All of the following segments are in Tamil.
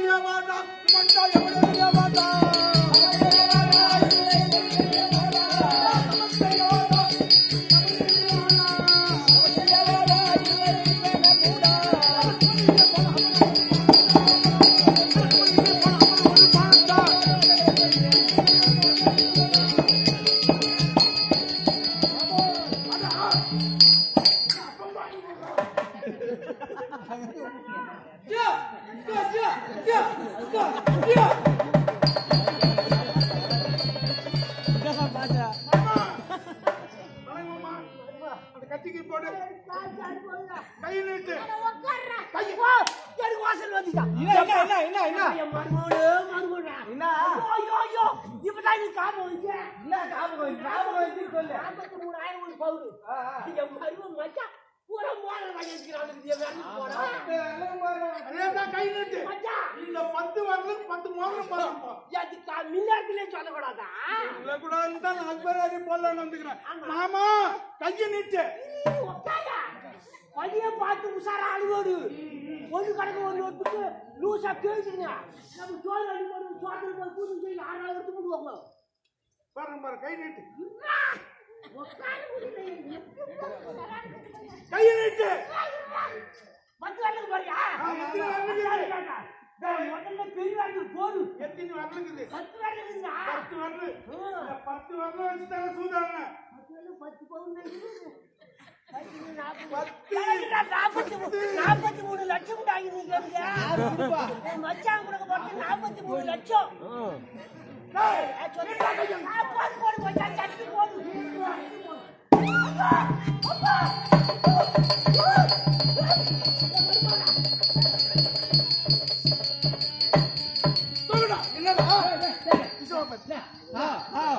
நீட்டு அட கத்திக்கு போடு கை நீட்டு எனக்கு வாசல் வந்துட்டா என்ன என்ன என்ன என் மருமகளே, மருமகளா. என்ன ஐயோ, ஐயோ, இப்பதான் நீ காபம் வச்ச. என்ன ஞாபகம் ஞாபகம் வச்சு சொல்லு நாற்பத்தி மூணாயிரம் ஒரு என் மருமகன் மச்சான், பூரா மோதல் வாங்கி வச்சுக்கிறானுங்க, கை நீட்டு. இந்த பத்து வரலும் பத்து மோதிரம் பாருப்பா கா- மின்னாரத்திலே சொல்லக்கூடாதா? இல்ல கூட தான் அக்பராதி போடலான்னு வந்துக்கிறேன் மாமா கையை நீட்டு. வழியை பார்த்து உஷாரா அழுவோடு ஒன்று கணக்கு ஒன்று ஒட்டுக்கு லூசா கேட்டுங்க நம்ம சோறு அடி போடு சோறு போய் பூஜை செய்ய ஆறாவது எடுத்து போடுவாங்க. பாருங்க பாரு கை நீட்டு. கையை நீட்டு. வரலுக்கு பாரியா வரலுக்கு வரலுக்கு போடு. எத்தனை வரலுக்குது பத்து வரலுக்குங்க பத்து வரலு. பத்து வரல வச்சுட்டாங்க சூதாரண பத்து பவுன் பத்து. நாற்பத்தி மூணு லட்சம் மச்சான் கொடுக்க போட்டு நாற்பத்தி மூணு லட்சம். போடு, மச்சான், சட்டி போடு.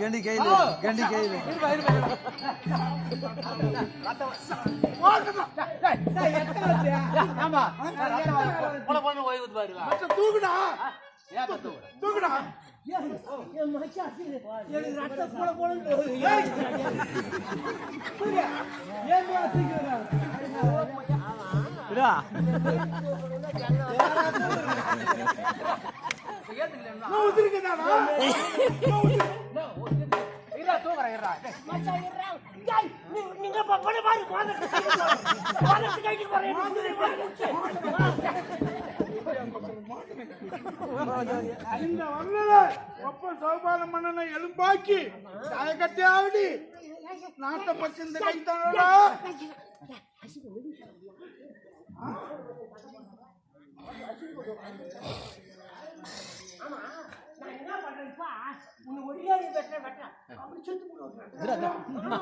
கண்டி கையில் கண்டி கையில் தூக்குடா இந்த ஒப்ப மன்னனை எலும்பாக்கி தாய நாட்டை பச்சிருந்த இந்த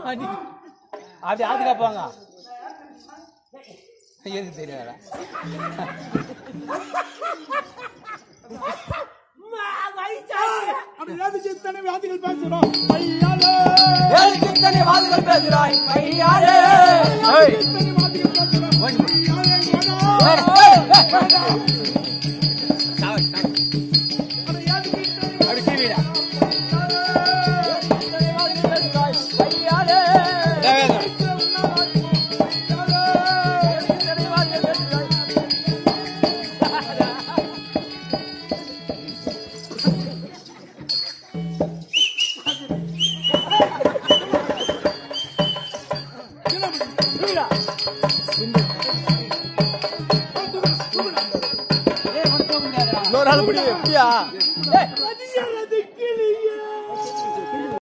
அப்படி. அப்படி ஆதுகாப்பாங்க எதுக்கு தெரியாதா? சித்தனை வியாதிகள் பேசுறோம்? ஐயாலே ஏழுக்கித்தனை வாதுகள் பேசுறாய் இன்னொரு ஆள் எப்படியா? ஏய்,